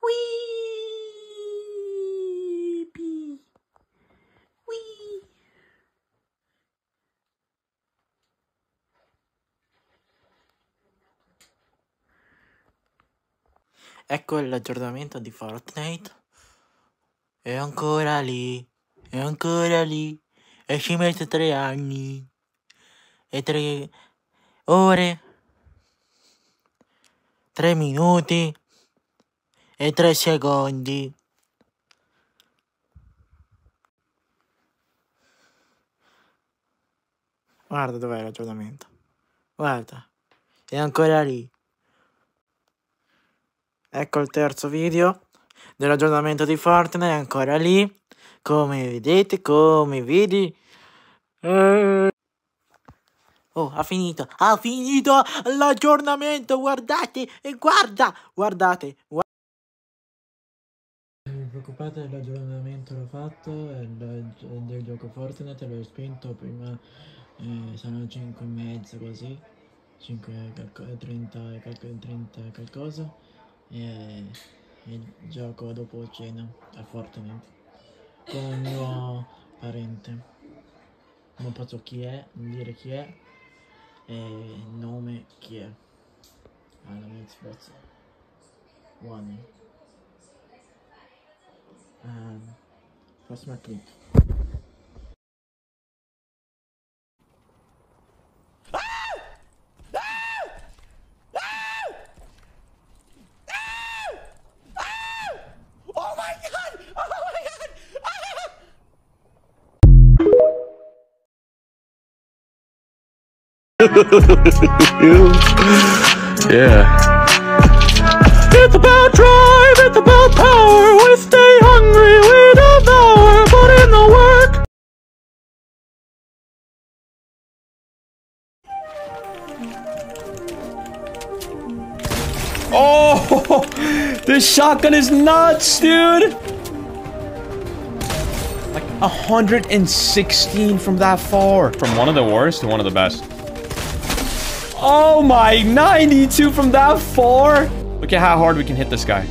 Weepy. Wee. Ecco l'aggiornamento di Fortnite. È ancora lì. È ancora lì. E ci mette tre anni. E tre ore. Tre minuti. E tre secondi. Guarda dov'è l'aggiornamento. Guarda. È ancora lì. Ecco il terzo video dell'aggiornamento di Fortnite, è ancora lì. Come vedete, come vedi. Eh. Oh, ha finito, ha finito l'aggiornamento, guardate, e guarda, guardate. guardate. Preoccupate dell'aggiornamento l'ho fatto, del, del gioco Fortnite l'ho spento prima, eh, sono 5 e mezzo così, 5 calco- 30, calco- 30 qualcosa, e, e gioco dopo cena a Fortnite con il mio parente. Non posso chi è, dire chi è e nome chi è. Alla mia Xbox One. Um, prossima clip. Oh my god! Oh my god! Ah! yeah. It's about drive, it's about power. We stay hungry, we devour, put in the work. Oh, this shotgun is nuts, dude. Like 116 from that far. From one of the worst to one of the best. Oh my, 92 from that far. Look at how hard we can hit this guy.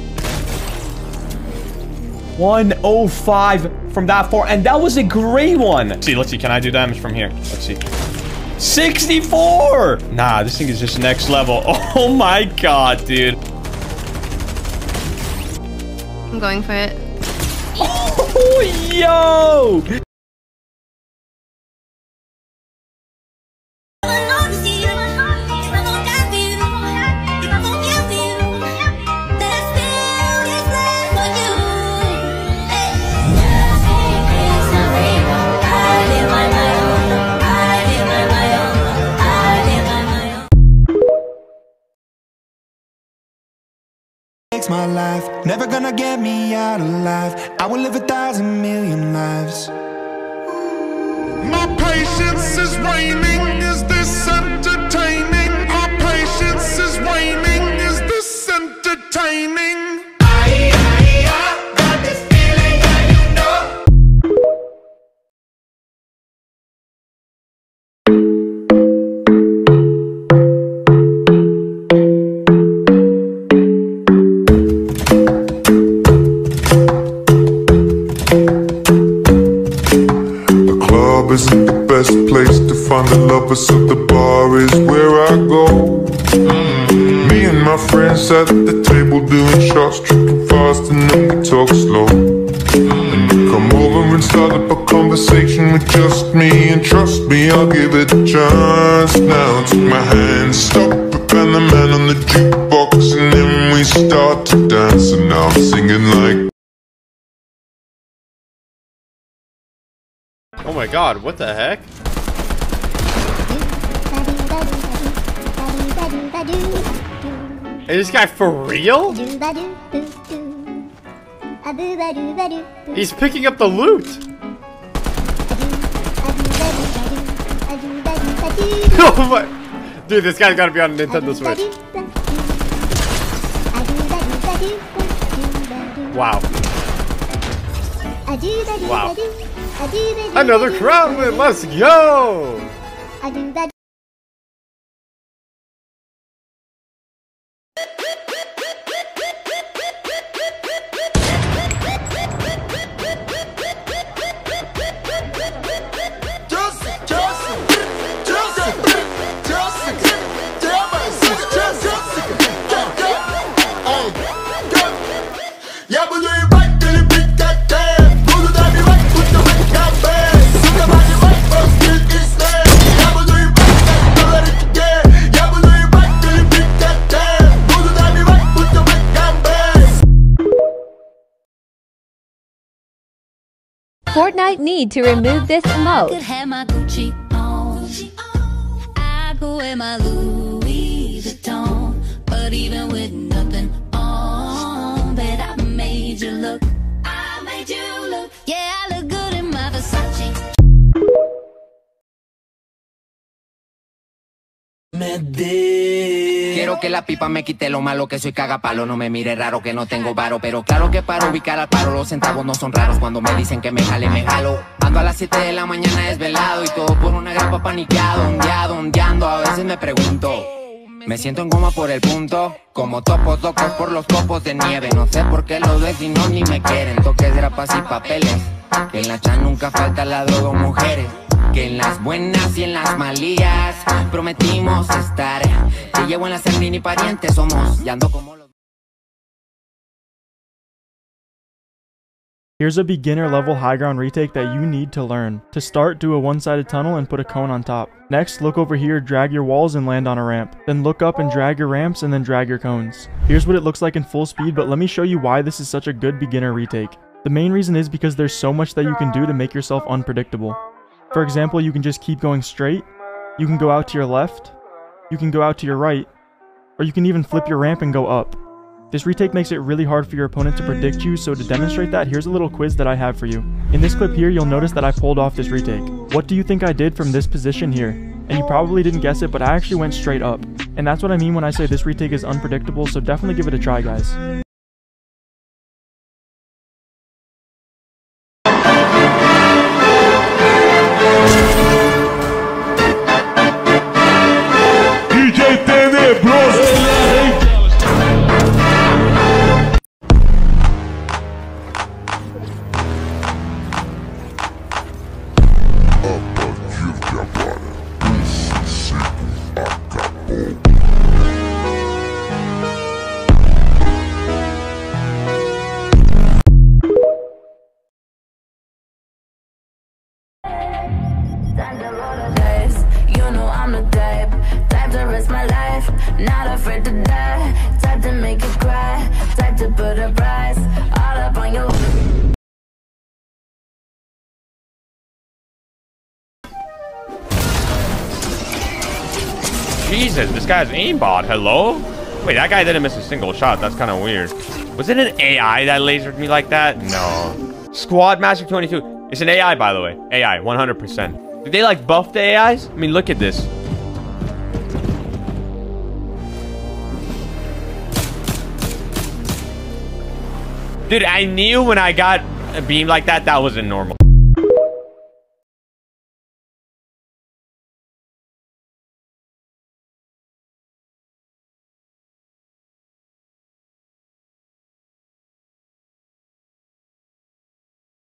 105 from that far, and that was a great one. Let's see, let's see, can I do damage from here? Let's see. 64! Nah, this thing is just next level. Oh my god, dude. I'm going for it. Oh, yo! Never gonna get me out alive. I will live a thousand million lives. My patience is waning. Is this entertaining? Our patience is waning. Is this entertaining? Isn't the best place to find the lovers, so the bar is where I go. Mm-hmm. Me and my friends at the table doing shots, tripping fast, and then we talk slow. And you come over and start up a conversation with just me, and trust me, I'll give it a chance. Now take my hand, stop it, and the man on the jukebox, and then we start to dance, and now I'm singing like. Oh my god, what the heck? Is this guy for real? He's picking up the loot! oh my... Dude, this guy's gotta be on Nintendo Switch. Wow. Wow. Another crown win, let's go! Fortnite need to remove this could emote. have my Gucci on. I could wear my Louis Vuitton. But even with nothing on, bet I made you look. I made you look. Yeah, I look good in my Versace. Que la pipa me quite lo malo que soy cagapalo No me mire raro que no tengo varo Pero claro que para ubicar al paro Los centavos no son raros Cuando me dicen que me jale, me jalo Ando a las 7 de la mañana desvelado Y todo por una grapa paniqueado Ondeado, ondeando A veces me pregunto me siento en goma por el punto, como topos locos por los copos de nieve. No sé por qué los vecinos ni me quieren. Toques de rapas y papeles. Que en la chan nunca falta la droga o mujeres. Que en las buenas y en las malías prometimos estar. Te llevo en la sangre somos. Y ando como los. Here's a beginner level high ground retake that you need to learn. To start, do a one-sided tunnel and put a cone on top. Next, look over here, drag your walls and land on a ramp. Then look up and drag your ramps and then drag your cones. Here's what it looks like in full speed, but let me show you why this is such a good beginner retake. The main reason is because there's so much that you can do to make yourself unpredictable. For example, you can just keep going straight, you can go out to your left, you can go out to your right, or you can even flip your ramp and go up. This retake makes it really hard for your opponent to predict you, so to demonstrate that, here's a little quiz that I have for you. In this clip here, you'll notice that I pulled off this retake. What do you think I did from this position here? And you probably didn't guess it, but I actually went straight up. And that's what I mean when I say this retake is unpredictable, so definitely give it a try, guys. DJ This guy's aimbot. Hello? Wait, that guy didn't miss a single shot. That's kind of weird. Was it an AI that lasered me like that? No. Squad Master 22. It's an AI, by the way. AI, 100%. Did they, like, buff the AIs? I mean, look at this. Dude, I knew when I got a beam like that, that wasn't normal.